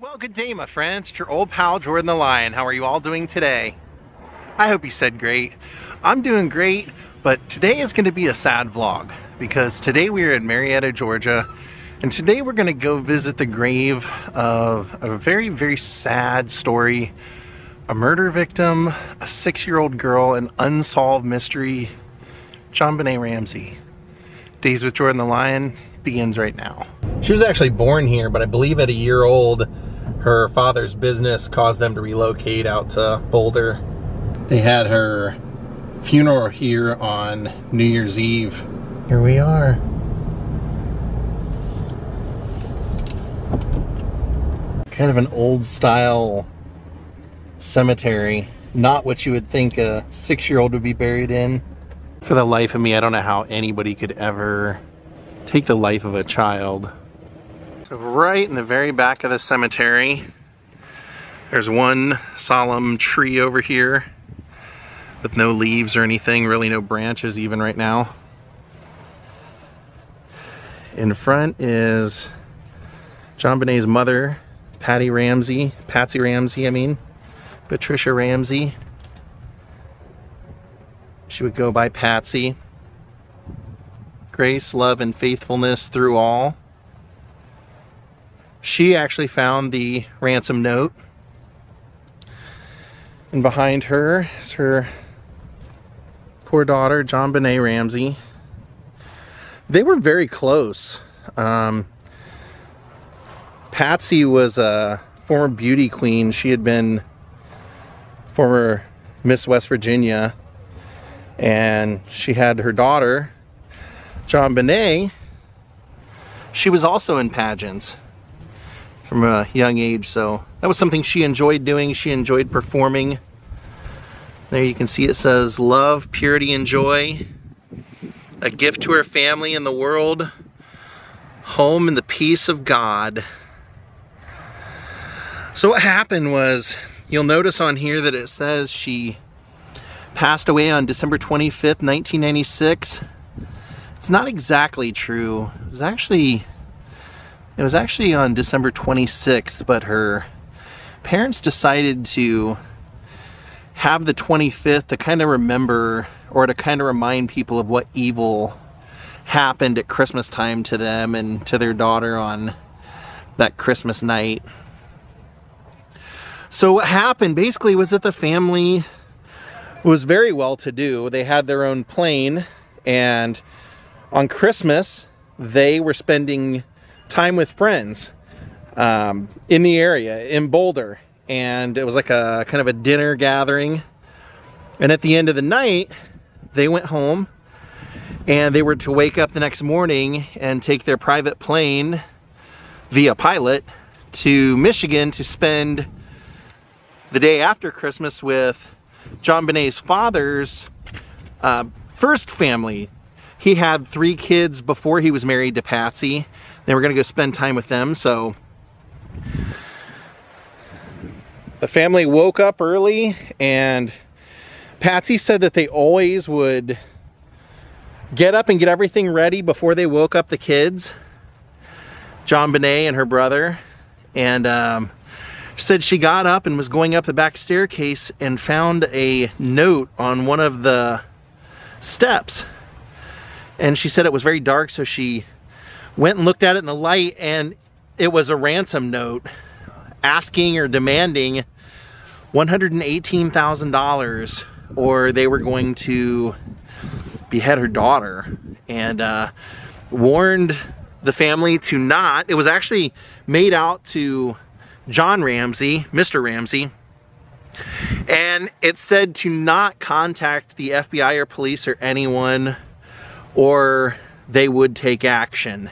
Well, good day, my friends. It's your old pal, Jordan the Lion. How are you all doing today? I hope you said great. I'm doing great, but today is going to be a sad vlog because today we are in Marietta, Georgia, and today we're going to go visit the grave of a very, very sad story. A murder victim, a six-year-old girl, an unsolved mystery, JonBenét Ramsey. Daze with Jordan the Lion begins right now. She was actually born here, but I believe at a year old, her father's business caused them to relocate out to Boulder. They had her funeral here on New Year's Eve. Here we are. Kind of an old style cemetery. Not what you would think a six-year-old would be buried in. For the life of me, I don't know how anybody could ever take the life of a child so right in the very back of the cemetery, there's one solemn tree over here with no leaves or anything, really no branches even right now. In front is JonBenét's mother, Patty Ramsey, Patsy Ramsey, I mean, Patricia Ramsey. She would go by Patsy. Grace, love, and faithfulness through all. She actually found the ransom note. And behind her is her poor daughter, JonBenét Ramsey. They were very close. Um, Patsy was a former beauty queen. She had been former Miss West Virginia. And she had her daughter, JonBenét. She was also in pageants from a young age. So that was something she enjoyed doing. She enjoyed performing. There you can see it says love, purity, and joy. A gift to her family and the world. Home in the peace of God. So what happened was, you'll notice on here that it says she passed away on December 25th, 1996. It's not exactly true. It was actually it was actually on December 26th, but her parents decided to have the 25th to kind of remember or to kind of remind people of what evil happened at Christmas time to them and to their daughter on that Christmas night. So what happened basically was that the family was very well to do. They had their own plane and on Christmas they were spending time with friends um, in the area in Boulder. And it was like a kind of a dinner gathering. And at the end of the night, they went home and they were to wake up the next morning and take their private plane via pilot to Michigan to spend the day after Christmas with JonBenét's father's uh, first family. He had three kids before he was married to Patsy then we're gonna go spend time with them. So the family woke up early and Patsy said that they always would get up and get everything ready before they woke up the kids. JonBenét and her brother. And um, said she got up and was going up the back staircase and found a note on one of the steps. And she said it was very dark, so she went and looked at it in the light and it was a ransom note asking or demanding $118,000 or they were going to behead her daughter and uh, warned the family to not. It was actually made out to John Ramsey, Mr. Ramsey, and it said to not contact the FBI or police or anyone or they would take action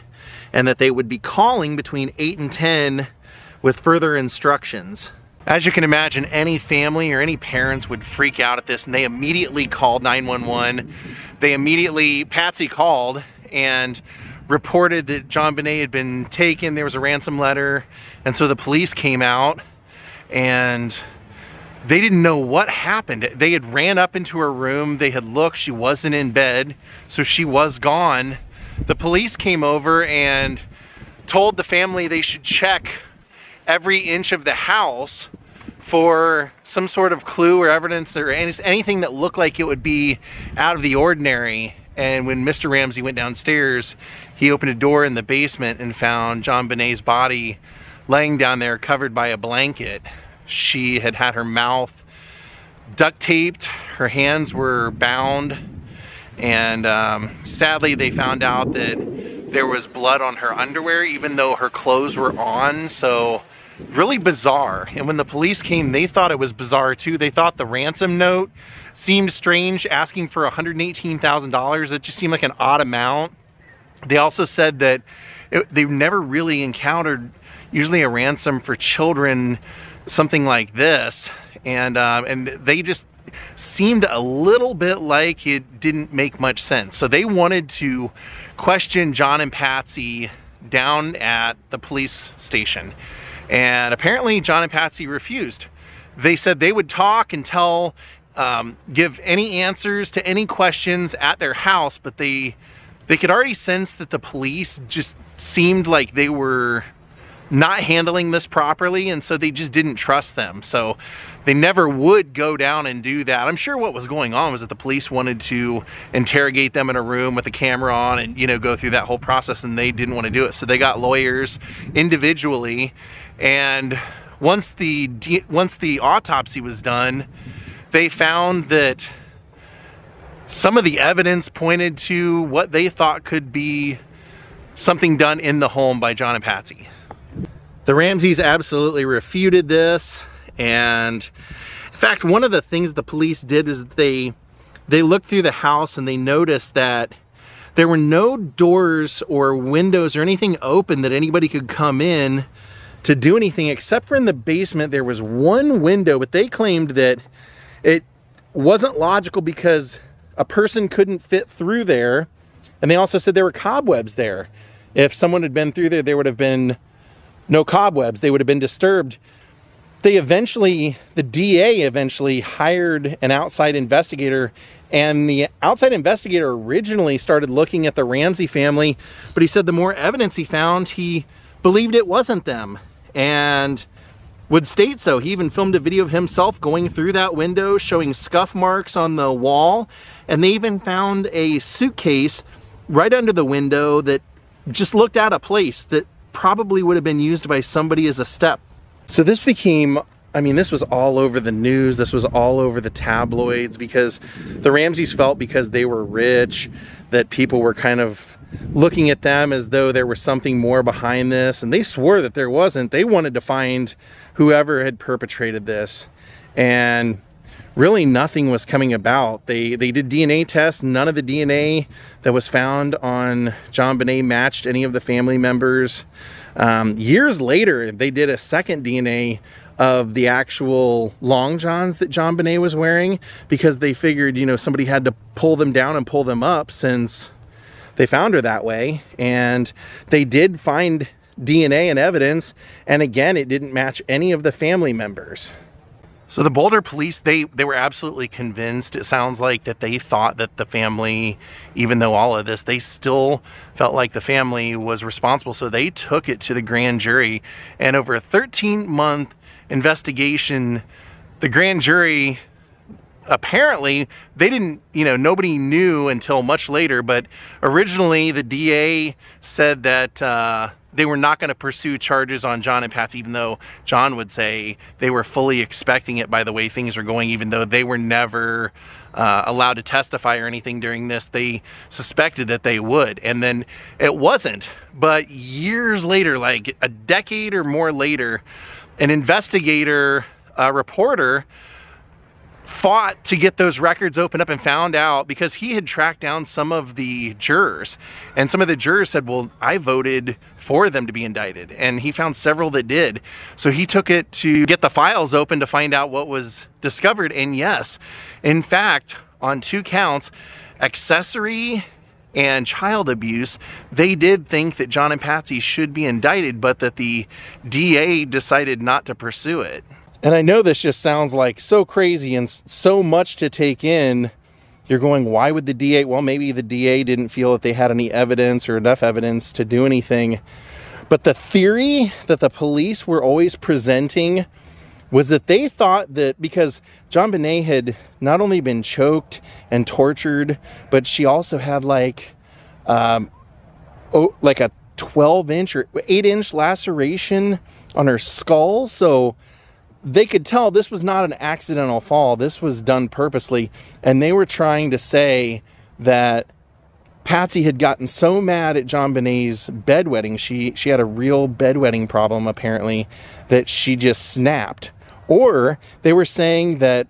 and that they would be calling between 8 and 10 with further instructions. As you can imagine, any family or any parents would freak out at this and they immediately called 911. They immediately, Patsy called and reported that JonBenét had been taken. There was a ransom letter. And so the police came out and they didn't know what happened. They had ran up into her room. They had looked, she wasn't in bed. So she was gone the police came over and told the family they should check every inch of the house for some sort of clue or evidence or anything that looked like it would be out of the ordinary. And when Mr. Ramsey went downstairs, he opened a door in the basement and found JonBenét's body laying down there covered by a blanket. She had had her mouth duct taped, her hands were bound, and um, sadly they found out that there was blood on her underwear even though her clothes were on. So really bizarre. And when the police came, they thought it was bizarre too. They thought the ransom note seemed strange, asking for $118,000. It just seemed like an odd amount. They also said that it, they never really encountered usually a ransom for children, something like this. And, um, and they just seemed a little bit like it didn't make much sense. So they wanted to question John and Patsy down at the police station. And apparently John and Patsy refused. They said they would talk and tell, um, give any answers to any questions at their house, but they, they could already sense that the police just seemed like they were not handling this properly and so they just didn't trust them. So they never would go down and do that. I'm sure what was going on was that the police wanted to interrogate them in a room with a camera on and you know go through that whole process and they didn't want to do it. So they got lawyers individually and once the once the autopsy was done they found that some of the evidence pointed to what they thought could be something done in the home by John and Patsy. The Ramseys absolutely refuted this and in fact one of the things the police did is they they looked through the house and they noticed that there were no doors or windows or anything open that anybody could come in to do anything except for in the basement there was one window but they claimed that it wasn't logical because a person couldn't fit through there. And they also said there were cobwebs there. If someone had been through there there would have been no cobwebs they would have been disturbed they eventually the DA eventually hired an outside investigator and the outside investigator originally started looking at the Ramsey family but he said the more evidence he found he believed it wasn't them and would state so. He even filmed a video of himself going through that window, showing scuff marks on the wall. And they even found a suitcase right under the window that just looked out of place that probably would have been used by somebody as a step. So this became, I mean, this was all over the news. This was all over the tabloids because the Ramseys felt because they were rich that people were kind of looking at them as though there was something more behind this and they swore that there wasn't they wanted to find whoever had perpetrated this and really nothing was coming about. They they did dna tests. None of the dna that was found on JonBenét matched any of the family members. Um, years later they did a second dna of the actual long johns that JonBenét was wearing because they figured you know somebody had to pull them down and pull them up since they found her that way. And they did find DNA and evidence. And again it didn't match any of the family members. So the Boulder police, they, they were absolutely convinced, it sounds like, that they thought that the family, even though all of this, they still felt like the family was responsible. So they took it to the grand jury. And over a 13 month investigation, the grand jury apparently they didn't, you know, nobody knew until much later, but originally the DA said that uh, they were not going to pursue charges on John and Patsy, even though John would say they were fully expecting it by the way things were going, even though they were never uh, allowed to testify or anything during this. They suspected that they would, and then it wasn't. But years later, like a decade or more later, an investigator, a reporter, fought to get those records opened up and found out because he had tracked down some of the jurors. And some of the jurors said well I voted for them to be indicted. And he found several that did. So he took it to get the files open to find out what was discovered. And yes in fact on two counts accessory and child abuse, they did think that John and Patsy should be indicted, but that the DA decided not to pursue it. And I know this just sounds like so crazy and so much to take in. You're going, why would the DA? Well, maybe the DA didn't feel that they had any evidence or enough evidence to do anything. But the theory that the police were always presenting was that they thought that because JonBenét had not only been choked and tortured, but she also had like, um, oh, like a 12 inch or 8 inch laceration on her skull. So they could tell this was not an accidental fall. This was done purposely. And they were trying to say that Patsy had gotten so mad at JonBenét's bedwetting, she, she had a real bedwetting problem apparently, that she just snapped. Or they were saying that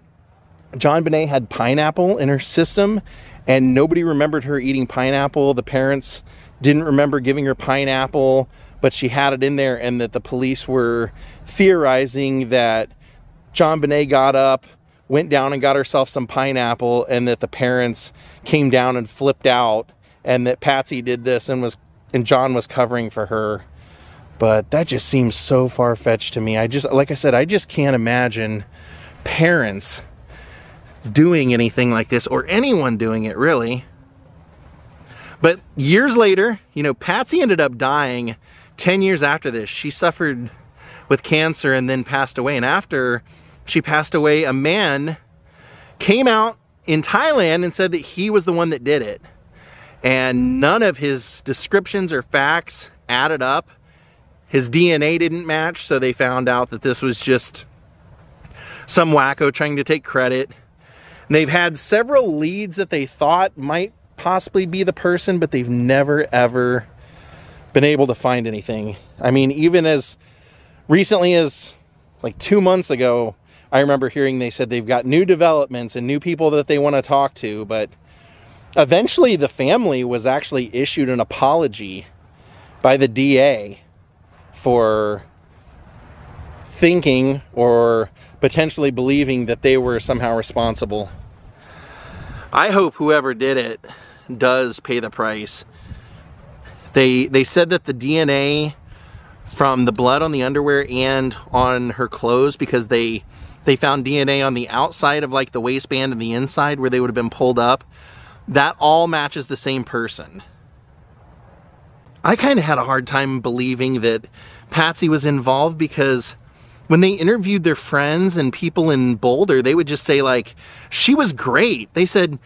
JonBenét had pineapple in her system and nobody remembered her eating pineapple. The parents didn't remember giving her pineapple, but she had it in there, and that the police were theorizing that JonBenét got up, went down and got herself some pineapple, and that the parents came down and flipped out, and that Patsy did this and was and John was covering for her. But that just seems so far fetched to me. I just, like I said, I just can't imagine parents doing anything like this or anyone doing it really. But years later, you know, Patsy ended up dying 10 years after this. She suffered with cancer and then passed away. And after she passed away, a man came out in Thailand and said that he was the one that did it. And none of his descriptions or facts added up. His DNA didn't match, so they found out that this was just some wacko trying to take credit. And they've had several leads that they thought might possibly be the person, but they've never ever been able to find anything. I mean, even as recently as like two months ago, I remember hearing they said they've got new developments and new people that they want to talk to, but eventually the family was actually issued an apology by the DA for thinking or potentially believing that they were somehow responsible. I hope whoever did it does pay the price. They they said that the DNA from the blood on the underwear and on her clothes because they they found DNA on the outside of like the waistband and the inside where they would have been pulled up. That all matches the same person. I kind of had a hard time believing that Patsy was involved because when they interviewed their friends and people in Boulder, they would just say like, she was great. They said,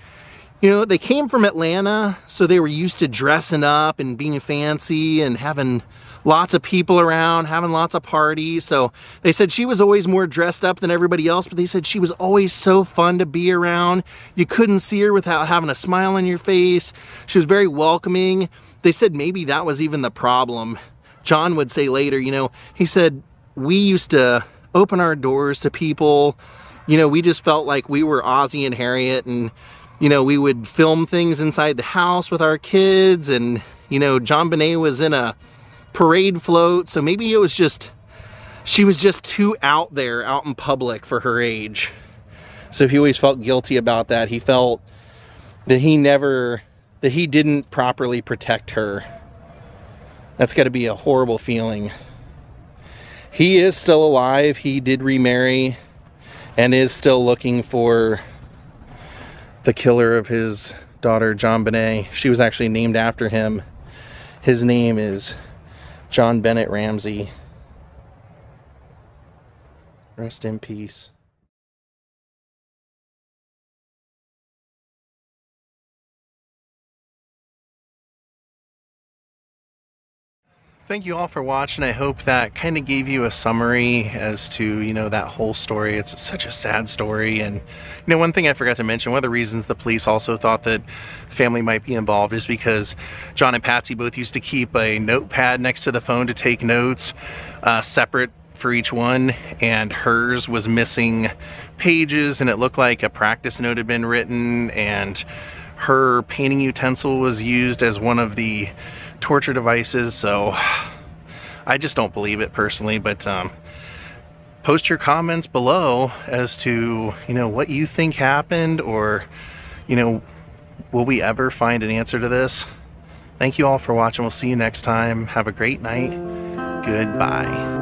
you know, they came from Atlanta, so they were used to dressing up and being fancy and having lots of people around, having lots of parties. So they said she was always more dressed up than everybody else, but they said she was always so fun to be around. You couldn't see her without having a smile on your face. She was very welcoming. They said maybe that was even the problem. John would say later, you know, he said, we used to open our doors to people. You know, we just felt like we were Ozzie and Harriet and you know, we would film things inside the house with our kids and, you know, JonBenét was in a parade float. So maybe it was just, she was just too out there, out in public for her age. So he always felt guilty about that. He felt that he never, that he didn't properly protect her. That's got to be a horrible feeling. He is still alive. He did remarry and is still looking for the killer of his daughter, JonBenét. She was actually named after him. His name is John Bennett Ramsey. Rest in peace. Thank you all for watching. I hope that kind of gave you a summary as to, you know, that whole story. It's such a sad story. And, you know, one thing I forgot to mention, one of the reasons the police also thought that family might be involved is because John and Patsy both used to keep a notepad next to the phone to take notes, uh, separate for each one and hers was missing pages and it looked like a practice note had been written and her painting utensil was used as one of the torture devices, so I just don't believe it personally, but um, post your comments below as to, you know, what you think happened or, you know, will we ever find an answer to this? Thank you all for watching. We'll see you next time. Have a great night. Goodbye.